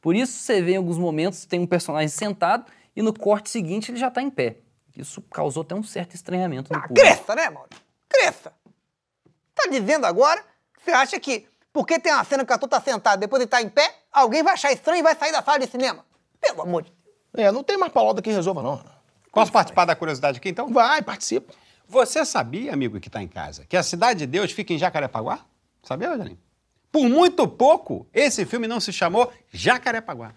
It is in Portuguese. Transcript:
Por isso você vê em alguns momentos tem um personagem sentado e no corte seguinte ele já tá em pé. Isso causou até um certo estranhamento no Ah, público. cresça, né, Mauro? Cresça. Tá dizendo agora que você acha que porque tem uma cena que o ator tá sentado depois ele tá em pé, alguém vai achar estranho e vai sair da sala de cinema? Pelo amor de Deus. É, não tem mais palavra que resolva, não. Posso participar da curiosidade aqui, então? Vai, participa. Você sabia, amigo que está em casa, que a Cidade de Deus fica em Jacarepaguá? Sabia, Rogerinho? Por muito pouco, esse filme não se chamou Jacarepaguá.